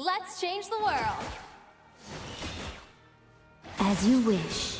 Let's change the world. As you wish.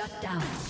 Shut down.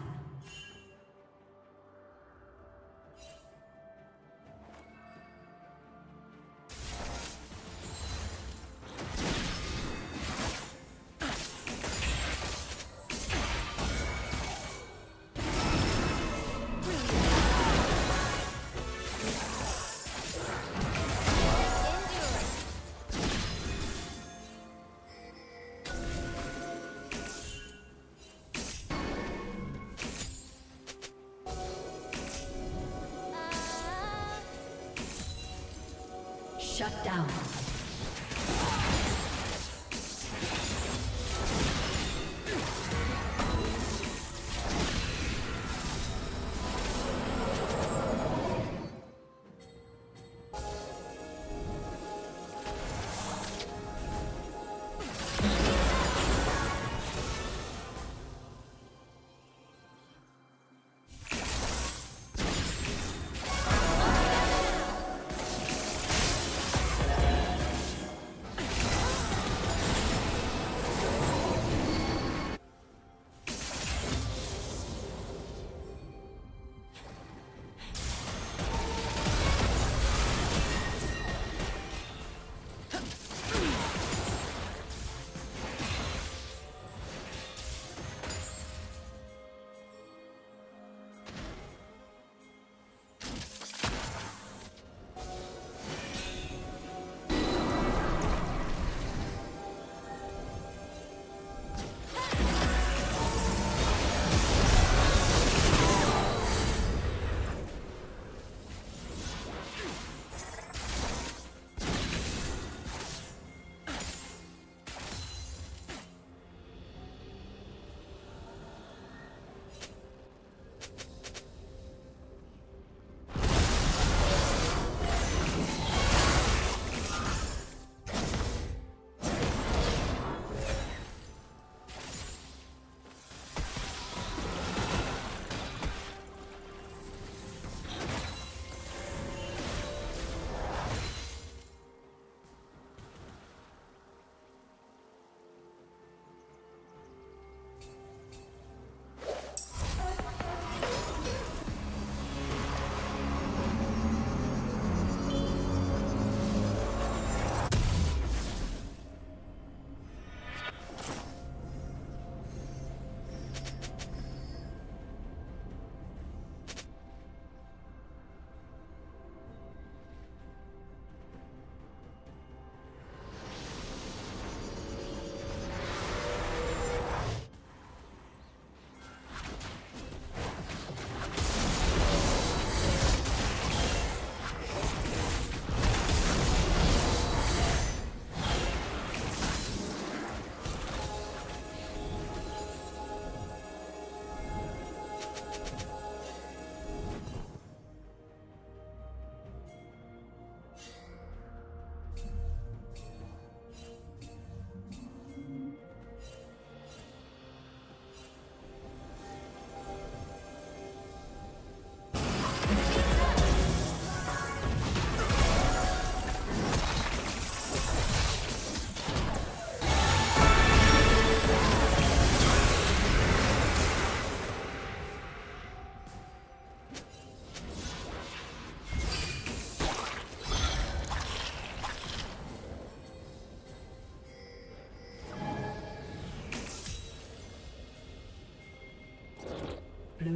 Shut down.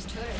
team's turret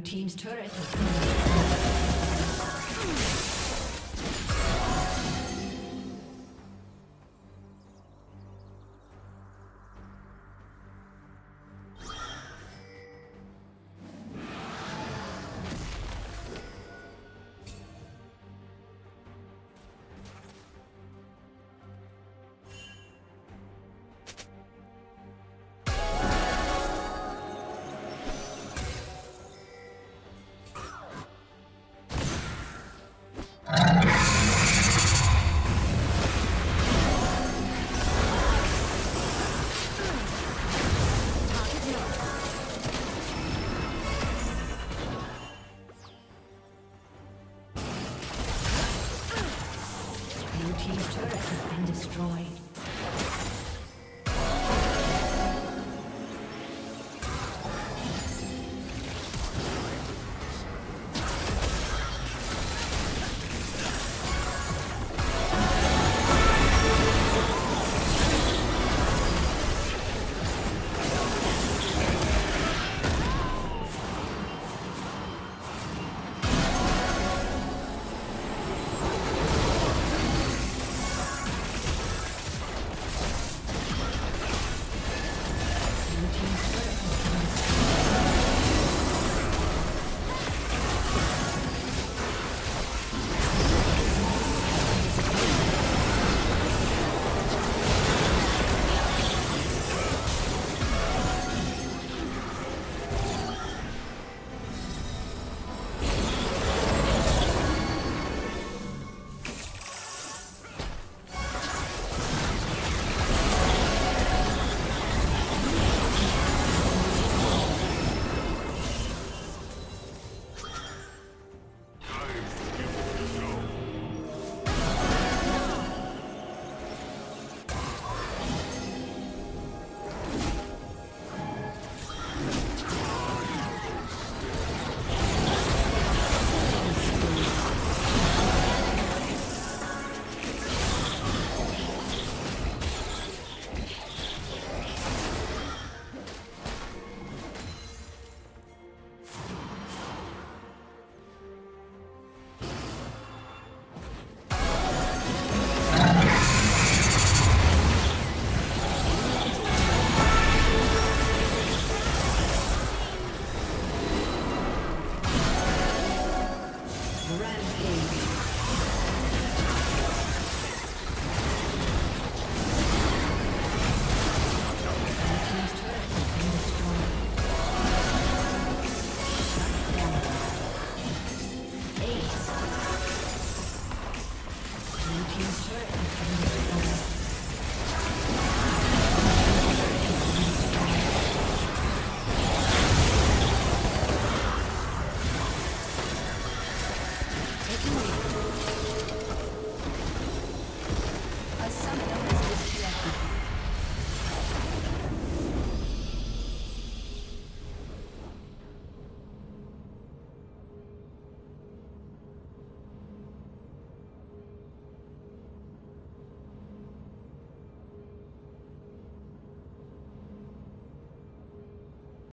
team's turret.